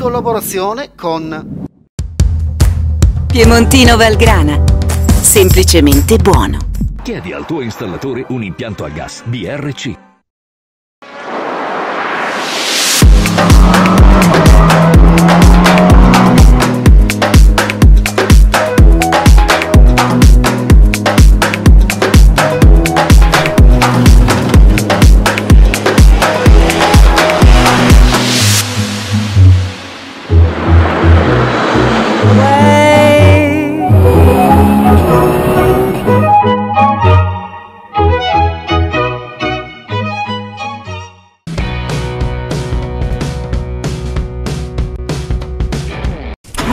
collaborazione con Piemontino Valgrana. Semplicemente buono. Chiedi al tuo installatore un impianto a gas BRC.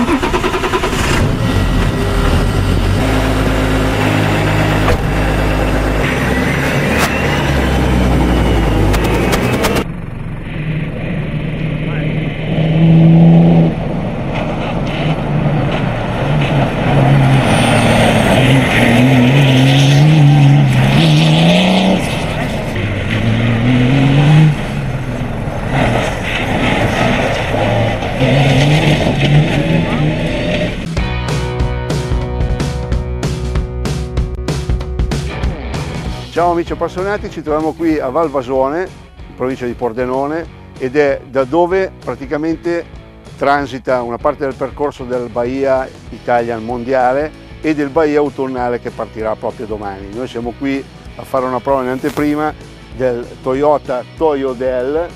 you amici appassionati, ci troviamo qui a Valvasone, in provincia di Pordenone, ed è da dove praticamente transita una parte del percorso del Bahia Italian Mondiale e del Bahia Autunnale che partirà proprio domani. Noi siamo qui a fare una prova in anteprima del Toyota Toyo Del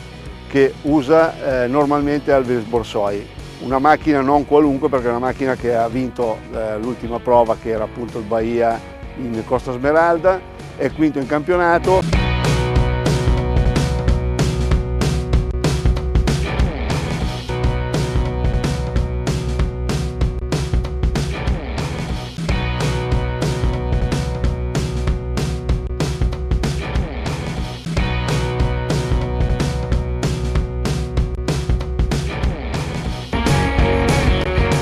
che usa eh, normalmente Alves Borsoi. Una macchina non qualunque perché è una macchina che ha vinto eh, l'ultima prova che era appunto il Bahia in Costa Smeralda è quinto in campionato.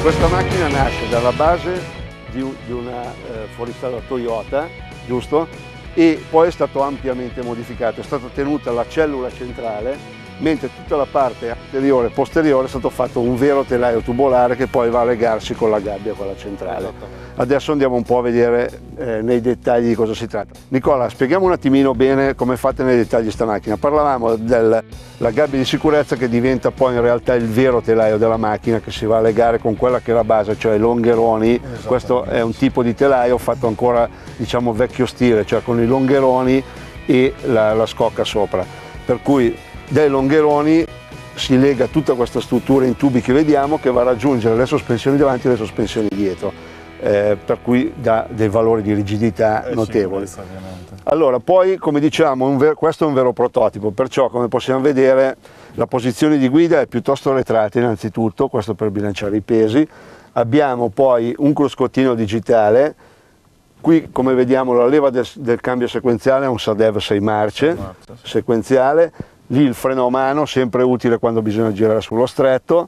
Questa macchina nasce dalla base di, una eh, fuoristrada Toyota, giusto? E poi è stato ampiamente modificato, è stata tenuta la cellula centrale, mentre tutta la parte anteriore e posteriore è stato fatto un vero telaio tubolare che poi va a legarsi con la gabbia, quella centrale. Adesso andiamo un po' a vedere eh, nei dettagli di cosa si tratta. Nicola, spieghiamo un attimino bene come fate nei dettagli questa macchina. Parlavamo della gabbia di sicurezza che diventa poi in realtà il vero telaio della macchina che si va a legare con quella che è la base, cioè i longheroni. Questo è un tipo di telaio fatto ancora diciamo vecchio stile, cioè con i longheroni e la, la scocca sopra. Per cui dai longheroni si lega tutta questa struttura in tubi che vediamo che va a raggiungere le sospensioni davanti e le sospensioni dietro. Eh, per cui dà dei valori di rigidità Eh, notevoli. Allora, poi come diciamo, questo è un vero prototipo, perciò come possiamo vedere la posizione di guida è piuttosto arretrata innanzitutto, questo per bilanciare i pesi. Abbiamo poi un cruscottino digitale, qui come vediamo la leva del, del cambio sequenziale è un Sadev 6 marce sì. sequenziale, lì il freno a mano, sempre utile quando bisogna girare sullo stretto.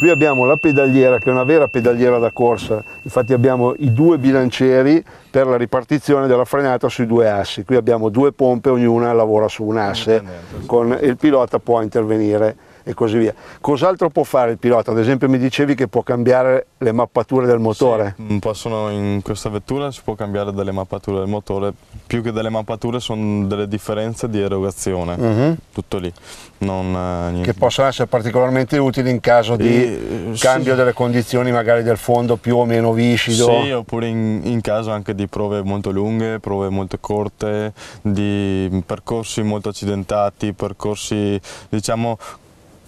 Qui abbiamo la pedaliera che è una vera pedaliera da corsa, infatti abbiamo i due bilancieri per la ripartizione della frenata sui due assi. Qui abbiamo due pompe, ognuna lavora su un asse. Con, il pilota può intervenire e così via. Cos'altro può fare il pilota? Ad esempio mi dicevi che può cambiare le mappature del motore. Sì, possono, in questa vettura si può cambiare delle mappature del motore, più che delle mappature sono delle differenze di erogazione, uh -huh. tutto lì. Non, eh, che possono essere particolarmente utili in caso di e, cambio sì. delle condizioni magari del fondo più o meno viscido. Sì, oppure in, in caso anche di prove molto lunghe, prove molto corte, di percorsi molto accidentati, percorsi diciamo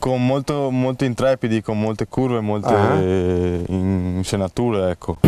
con molto, molto intrepidi, con molte curve, molte ah. insenature. Ecco.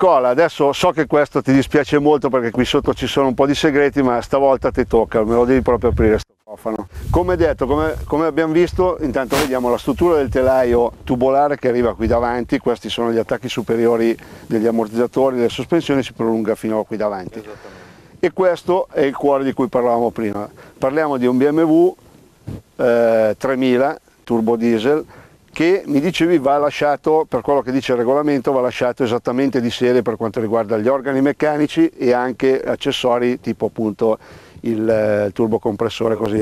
Nicola, adesso so che questo ti dispiace molto perché qui sotto ci sono un po' di segreti, ma stavolta ti tocca, me lo devi proprio aprire sto cofano. Come detto, come, come, abbiamo visto, intanto vediamo la struttura del telaio tubolare che arriva qui davanti, questi sono gli attacchi superiori degli ammortizzatori, delle sospensioni, si prolunga fino a qui davanti. E questo è il cuore di cui parlavamo prima. Parliamo di un BMW eh, 3000 turbo diesel che mi dicevi va lasciato, per quello che dice il regolamento, va lasciato esattamente di serie per quanto riguarda gli organi meccanici e anche accessori tipo appunto il eh, turbocompressore così.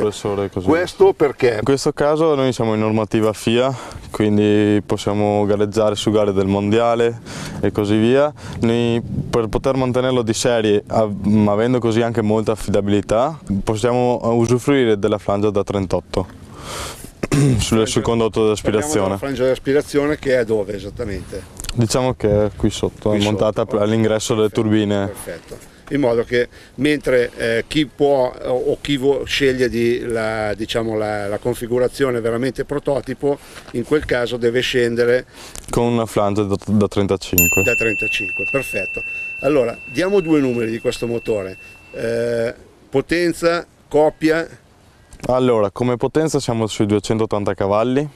così. Questo perché? In questo caso noi siamo in normativa FIA, quindi possiamo gareggiare su gare del mondiale e così via. Noi, per poter mantenerlo di serie, avendo così anche molta affidabilità, possiamo usufruire della flangia da 38 sul, sul condotto d'aspirazione. La frangia d'aspirazione che è dove esattamente? Diciamo che è qui sotto, qui è montata all'ingresso delle turbine. Perfetto. In modo che mentre eh, chi può o chi sceglie di, la, diciamo, la, la, configurazione veramente prototipo, in quel caso deve scendere con una flangia da, da 35. Da 35, perfetto. Allora, diamo due numeri di questo motore. Eh, potenza, coppia allora, come potenza siamo sui 280 cavalli,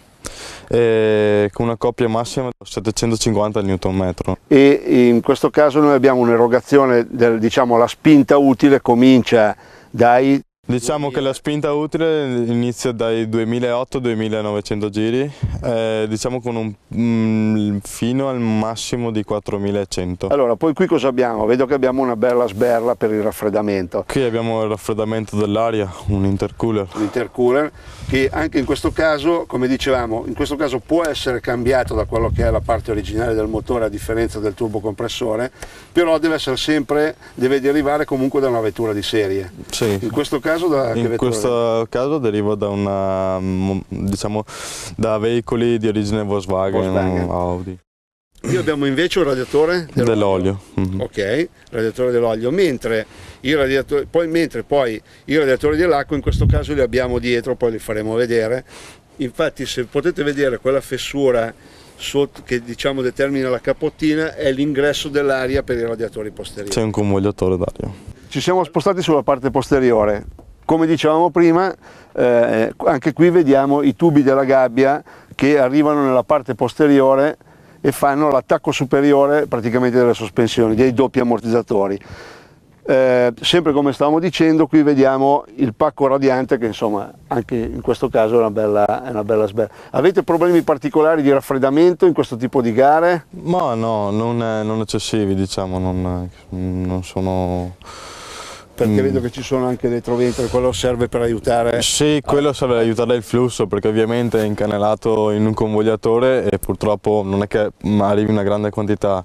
eh, con una coppia massima di 750 Nm. E in questo caso noi abbiamo un'erogazione, diciamo la spinta utile comincia dai Diciamo che la spinta utile inizia dai 2008-2900 giri, eh, diciamo con un mm, fino al massimo di 4100. Allora, poi qui cosa abbiamo? Vedo che abbiamo una bella sberla per il raffreddamento. Qui abbiamo il raffreddamento dell'aria, un intercooler. Un intercooler che anche in questo caso, come dicevamo, in questo caso può essere cambiato da quello che è la parte originale del motore a differenza del turbocompressore, però deve essere sempre, deve derivare comunque da una vettura di serie. Sì. In questo caso caso da In questo caso deriva da, una, diciamo, da veicoli di origine Volkswagen, Volkswagen. Audi. Qui abbiamo invece un radiatore dell'olio. Dell mm -hmm. Ok, radiatore dell'olio, mentre, poi, mentre poi i radiatori dell'acqua in questo caso li abbiamo dietro, poi li faremo vedere. Infatti se potete vedere quella fessura sotto, che diciamo determina la capottina è l'ingresso dell'aria per i radiatori posteriori. C'è un convogliatore d'aria. Ci siamo spostati sulla parte posteriore, come dicevamo prima, eh, anche qui vediamo i tubi della gabbia che arrivano nella parte posteriore e fanno l'attacco superiore praticamente delle sospensioni, dei doppi ammortizzatori. Eh, sempre come stavamo dicendo, qui vediamo il pacco radiante che insomma anche in questo caso è una bella, è una bella sbella. Avete problemi particolari di raffreddamento in questo tipo di gare? Ma no, non, è- non eccessivi diciamo, non, non sono... Perché Mm. vedo che ci sono anche dentro ventre, quello serve per aiutare. Sì, quello serve ad aiutare il flusso perché ovviamente è incanellato in un convogliatore e purtroppo non è che arrivi una grande quantità.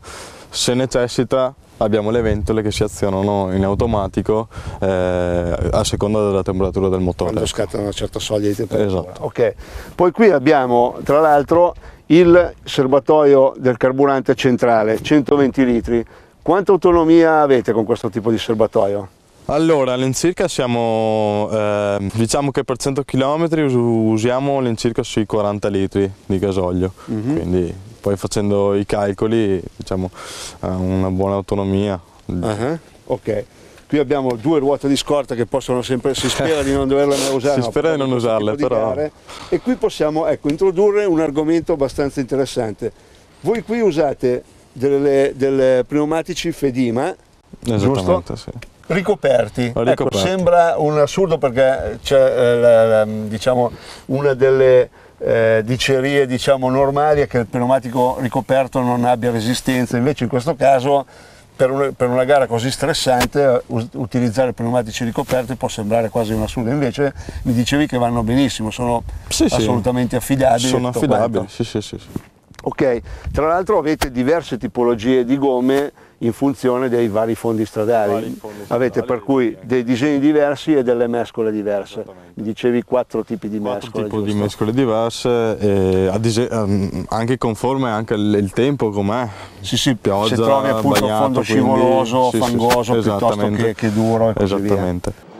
Se necessita abbiamo le ventole che si azionano in automatico eh, a seconda della temperatura del motore. quando scatta una certa soglia di temperatura. Esatto. Ok. Poi qui abbiamo tra l'altro il serbatoio del carburante centrale, 120 litri. Quanta autonomia avete con questo tipo di serbatoio? Allora, all'incirca siamo, eh, diciamo che per 100 km usiamo all'incirca sui 40 litri di gasolio, Mhm. quindi poi facendo i calcoli diciamo una buona autonomia. Ah, Ok. Qui abbiamo due ruote di scorta che possono sempre, si spera di non doverle mai usare. Si spera di non usarle, però. E qui possiamo ecco, introdurre un argomento abbastanza interessante. Voi qui usate delle, delle pneumatici Fedima, Esattamente, sì. Ricoperti. Ecco, Ricoperti. sembra un assurdo perché c'è eh, diciamo, una delle eh, dicerie diciamo, normali è che il pneumatico ricoperto non abbia resistenza, invece in questo caso per una, per una gara così stressante utilizzare pneumatici ricoperti può sembrare quasi un assurdo, invece mi dicevi che vanno benissimo, sono Sì, sì. assolutamente affidabili. Sono affidabili, sì, sì, sì, sì. Ok, tra l'altro avete diverse tipologie di gomme in funzione dei vari fondi stradali. Vari fondi avete stradali, per cui sì. dei disegni diversi e delle mescole diverse. Mi dicevi quattro tipi di Quattro mescole. tipi di mescole diverse, e ehm, anche conforme anche il, tempo com'è. Sì, sì, pioggia, se trovi appunto bagnato, fondo quindi- scivoloso, sì, sì, sì, fangoso piuttosto che, che duro e così via. Esattamente.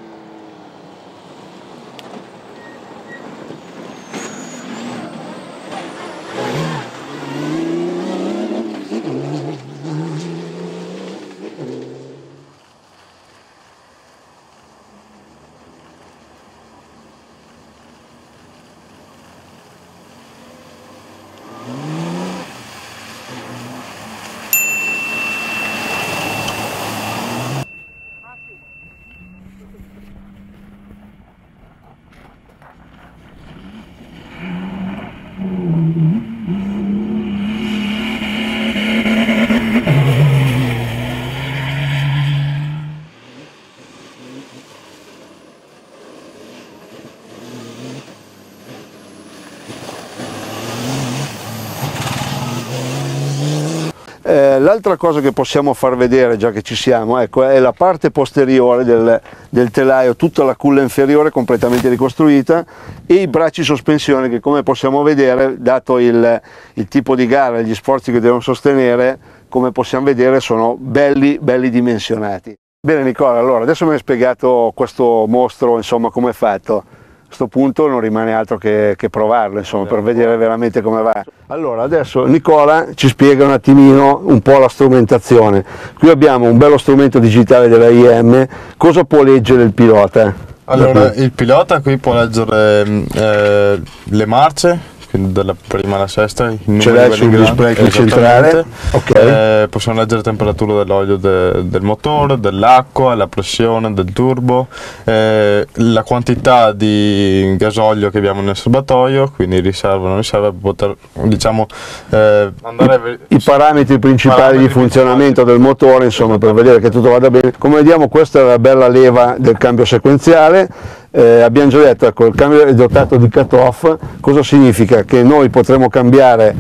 Eh, l'altra cosa che possiamo far vedere, già che ci siamo, ecco, è la parte posteriore del, del telaio, tutta la culla inferiore completamente ricostruita e i bracci sospensione che come possiamo vedere, dato il, il tipo di gara e gli sforzi che devono sostenere, come possiamo vedere sono belli, belli dimensionati. Bene Nicola, allora adesso mi hai spiegato questo mostro, insomma, come è fatto. Questo punto non rimane altro che, che provarlo, insomma, per vedere veramente come va. Allora, adesso Nicola ci spiega un attimino un po' la strumentazione. Qui abbiamo un bello strumento digitale della IM, cosa può leggere il pilota? Allora, il pilota qui può leggere mm, eh, le marce, quindi dalla prima alla sesta, i numeri l'hai sul grandi, display qui centrale, ok. Eh, possiamo leggere la temperatura dell'olio de- del motore, dell'acqua, la pressione del turbo, eh, la quantità di gasolio che abbiamo nel serbatoio, quindi riserva o non riserva, per poter diciamo eh, andare a ver- i parametri principali Parametri di funzionamento del motore, insomma, per vedere che tutto vada bene. Come vediamo questa è la bella leva del cambio sequenziale. Eh, abbiamo già detto, ecco, il cambio dotato di cut-off, cosa significa? Che noi potremo cambiare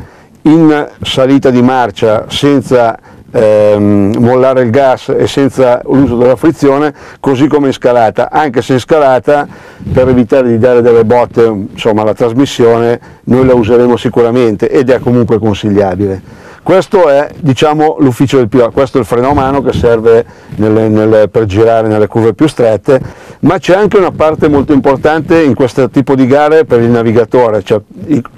in salita di marcia senza ehm, mollare il gas e senza l'uso della frizione, così come in scalata, anche se in scalata per evitare di dare delle botte insomma, alla trasmissione noi la useremo sicuramente ed è comunque consigliabile. Questo è diciamo, l'ufficio del pilota, questo è il freno a mano che serve nelle- nelle- per girare nelle curve più strette, ma c'è anche una parte molto importante in questo tipo di gare per il navigatore, cioè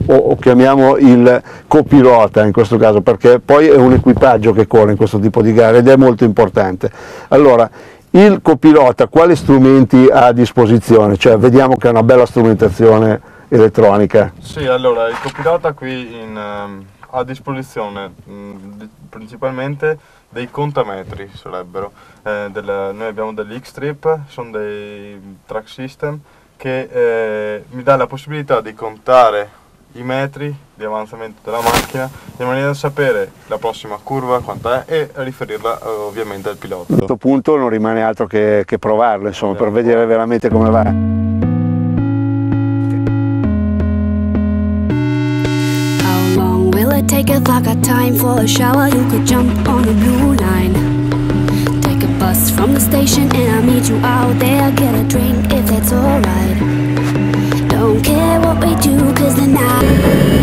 o, o chiamiamo il copilota in questo caso, perché poi è un equipaggio che corre in questo tipo di gare ed è molto importante. Allora, il copilota quali strumenti ha a disposizione? Cioè, vediamo che ha una bella strumentazione elettronica. Sì, allora il copilota qui in, ehm, a disposizione mh, di- principalmente dei contametri sarebbero. Eh, del- noi abbiamo degli X-Trip, sono dei track system che eh, mi dà la possibilità di contare i metri di avanzamento della macchina in maniera da sapere la prossima curva quant'è e riferirla eh, ovviamente al A pilota. questo punto non rimane altro che, che provarlo, insomma, per vedere veramente come va. Take if I got time for a shower? You could jump on the blue line. Take a bus from the station and I'll meet you out there. Get a drink if that's alright. Don't care what we do, cause the night.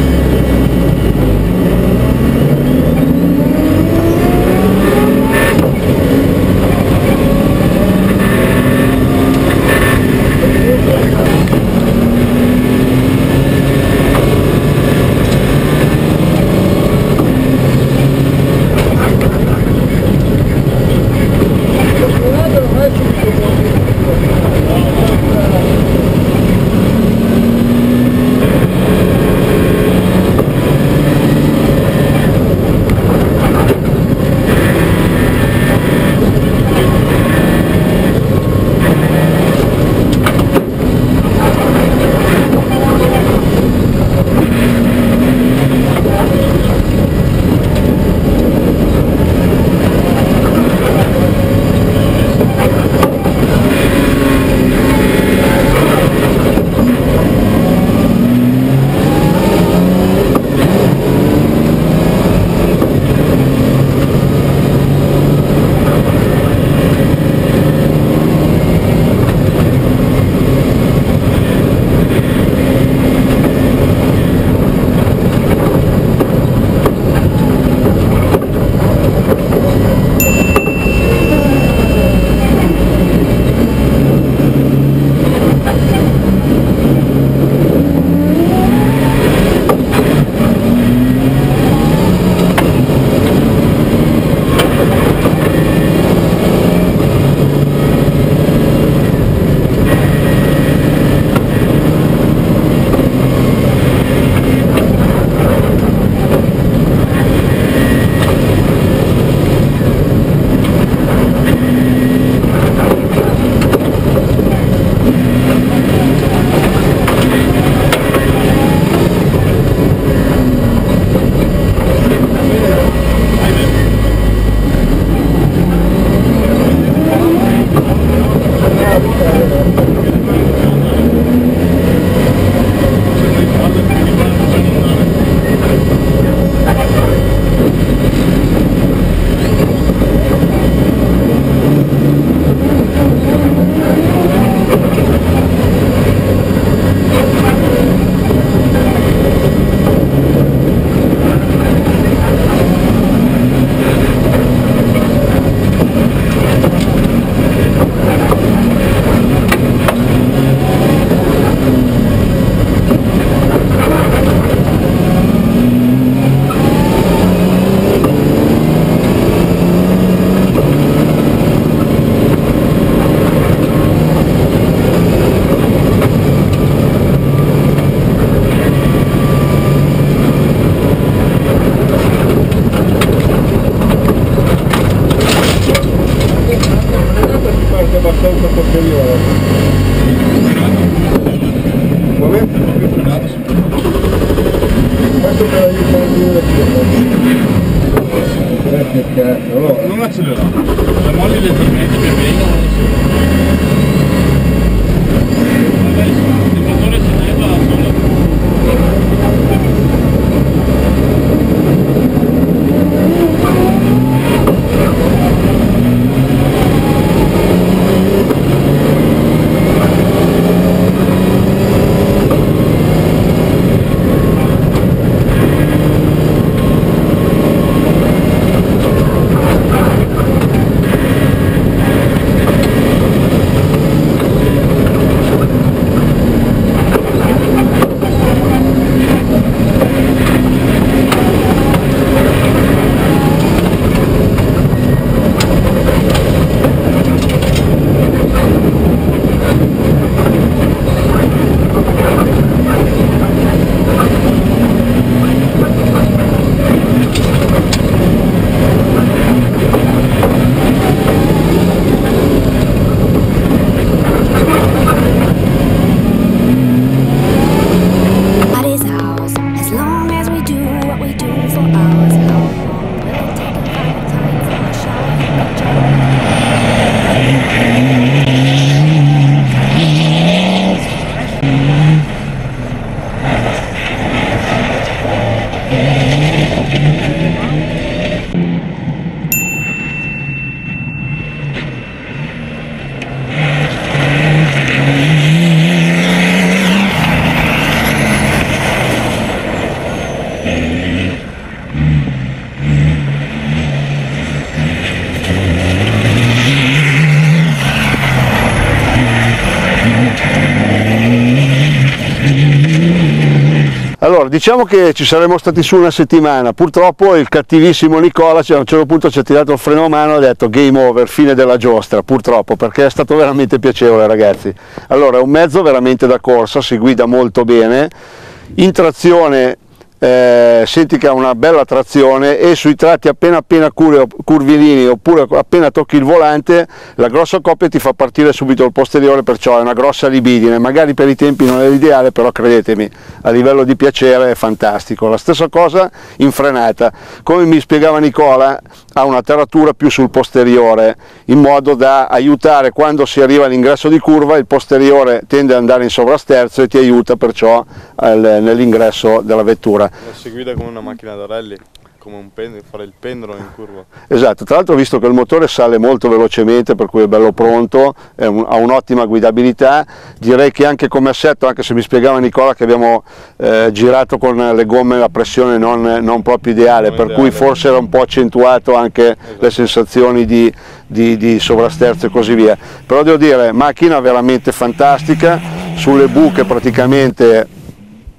Diciamo che ci saremmo stati su una settimana, purtroppo il cattivissimo Nicola a un certo punto ci ha tirato il freno a mano e ha detto game over, fine della giostra, purtroppo, perché è stato veramente piacevole ragazzi. Allora è un mezzo veramente da corsa, si guida molto bene, in trazione eh, senti che ha una bella trazione e sui tratti appena appena curvilini oppure appena tocchi il volante la grossa coppia ti fa partire subito il posteriore perciò è una grossa libidine. Magari per i tempi non è l'ideale però credetemi a livello di piacere è fantastico. La stessa cosa in frenata. Come mi spiegava Nicola ha una taratura più sul posteriore in modo da aiutare quando si arriva all'ingresso di curva il posteriore tende ad andare in sovrasterzo e ti aiuta perciò nell'ingresso della vettura. Si guida come una macchina da rally, come un pendolo, fare il pendolo in curva. Esatto, tra l'altro visto che il motore sale molto velocemente per cui è bello pronto, è un, ha un'ottima guidabilità, direi che anche come assetto, anche se mi spiegava Nicola che abbiamo eh, girato con le gomme a pressione non, non proprio ideale, non per ideale. cui forse era un po' accentuato anche esatto. le sensazioni di, di, di sovrasterzo e così via. Però devo dire, macchina veramente fantastica, sulle buche praticamente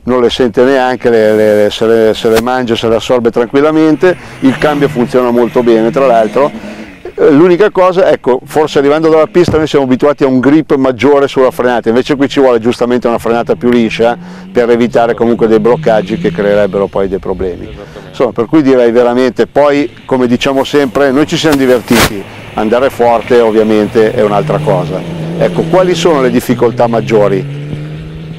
non le sente neanche, le, le, se, le, se, le, mangia, se le assorbe tranquillamente, il cambio funziona molto bene tra l'altro. Eh, l'unica cosa, ecco, forse arrivando dalla pista noi siamo abituati a un grip maggiore sulla frenata, invece qui ci vuole giustamente una frenata più liscia per evitare comunque dei bloccaggi che creerebbero poi dei problemi. Insomma, per cui direi veramente, poi come diciamo sempre, noi ci siamo divertiti, andare forte ovviamente è un'altra cosa. Ecco, quali sono le difficoltà maggiori?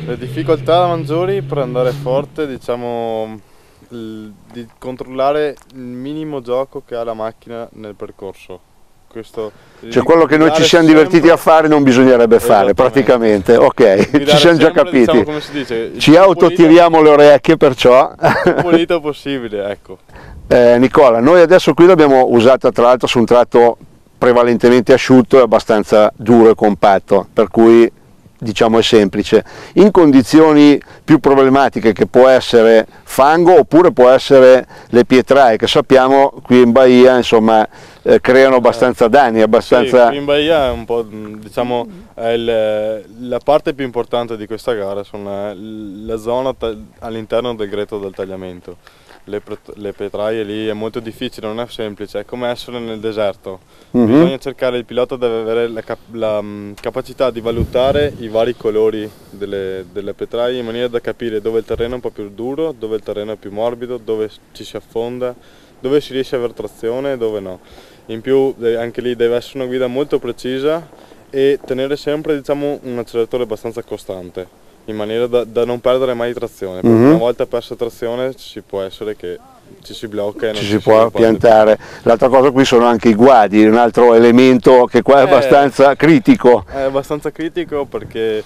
Le difficoltà maggiori per andare forte, diciamo, di controllare il minimo gioco che ha la macchina nel percorso. Questo, cioè quello che noi ci siamo divertiti a fare non bisognerebbe fare praticamente, ok, ci siamo già capiti. Diciamo, dice, ci autotiriamo le orecchie perciò. Il pulito possibile, ecco. Eh, Nicola, noi adesso qui l'abbiamo usata tra l'altro su un tratto prevalentemente asciutto e abbastanza duro e compatto, per cui diciamo è semplice, in condizioni più problematiche che può essere fango oppure può essere le pietraie che sappiamo qui in Bahia insomma eh, creano abbastanza danni, abbastanza... Sì, qui in Bahia è un po' diciamo il, la parte più importante di questa gara sono la zona all'interno del greto del tagliamento le, le petraie lì è molto difficile, non è semplice, è come essere nel deserto. Mm -hmm. Bisogna cercare, il pilota deve avere la, cap la um, capacità di valutare i vari colori delle, delle, petraie in maniera da capire dove il terreno è un po' più duro, dove il terreno è più morbido, dove ci si affonda, dove si riesce a avere trazione e dove no. In più anche lì deve essere una guida molto precisa e tenere sempre diciamo, un acceleratore abbastanza costante in maniera da, da non perdere mai trazione, perché mm -hmm. una volta persa trazione ci può essere che ci si blocca e non ci, ci si, può piantare. L'altra cosa qui sono anche i guadi, un altro elemento che qua è, è abbastanza critico. È abbastanza critico perché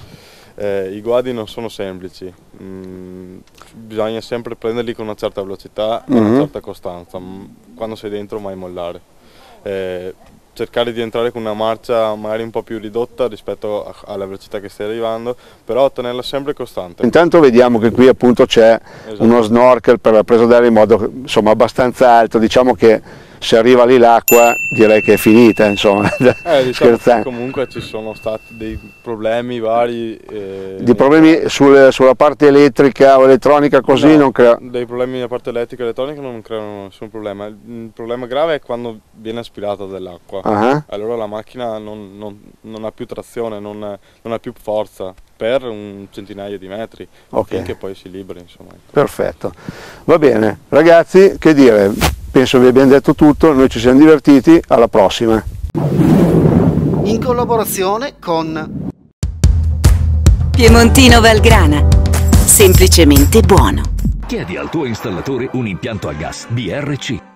eh, i guadi non sono semplici, mm, bisogna sempre prenderli con una certa velocità e mm -hmm. una mhm. certa costanza, mm, quando sei dentro mai mollare. Eh, cercare di entrare con una marcia magari un po' più ridotta rispetto alla velocità che stai arrivando, però tenerla sempre costante. Intanto vediamo che qui appunto c'è esatto. uno snorkel per la presa d'aria in modo insomma, abbastanza alto, diciamo che se arriva lì l'acqua direi che è finita, insomma, eh, diciamo comunque ci sono stati dei problemi vari. Eh, Di problemi sul, sulla parte elettrica o elettronica così no, non crea? Dei problemi nella parte elettrica e elettronica non creano nessun problema, il problema grave è quando viene aspirata dell'acqua, uh -huh. allora la macchina non, non, non, ha più trazione, non, non ha più forza per un centinaio di metri okay. finché poi si liberi insomma. Perfetto, va bene ragazzi che dire penso vi abbiamo detto tutto, noi ci siamo divertiti, alla prossima. In collaborazione con Piemontino Valgrana, semplicemente buono. Chiedi al tuo installatore un impianto a gas BRC